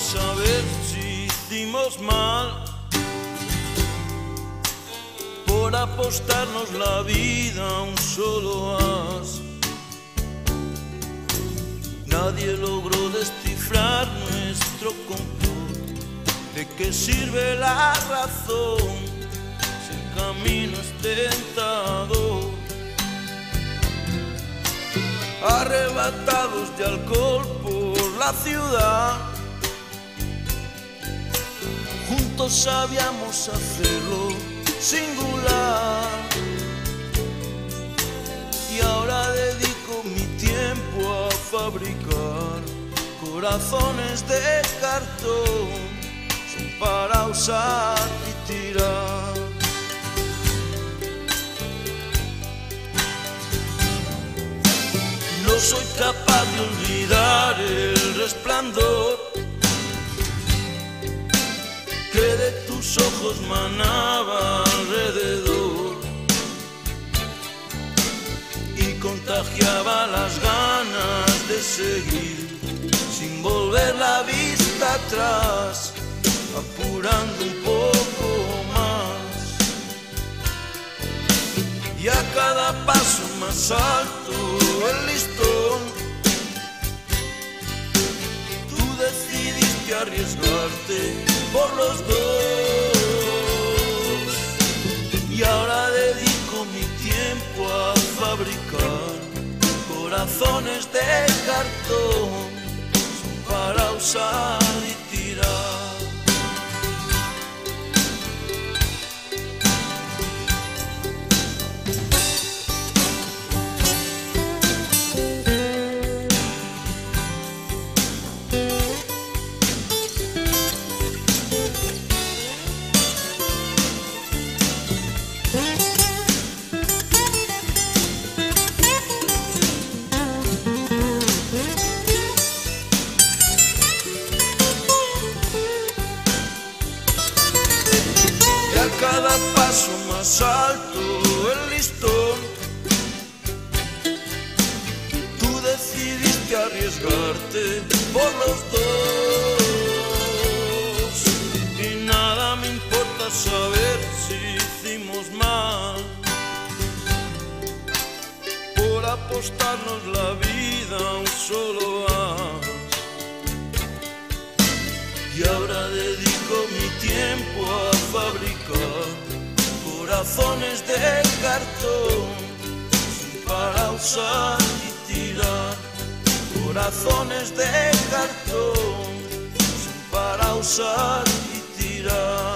saber si hicimos mal por apostarnos la vida a un solo as. Nadie logró descifrar nuestro complot. ¿De qué sirve la razón si el camino es tentador? Arrebatados de alcohol la ciudad, juntos sabíamos hacerlo singular. Y ahora dedico mi tiempo a fabricar corazones de cartón son para usar y tirar. No soy capaz de olvidar resplandor que de tus ojos manaba alrededor y contagiaba las ganas de seguir sin volver la vista atrás, apurando un poco más. Y a cada paso más alto el listón, arriesgarte por los dos. Y ahora dedico mi tiempo a fabricar corazones de cartón para usar paso más alto el listón, tú decidiste arriesgarte por los dos. Y nada me importa saber si hicimos mal por apostarnos la vida a un solo corazones de cartón para usar y tirar. Corazones de cartón para usar y tirar.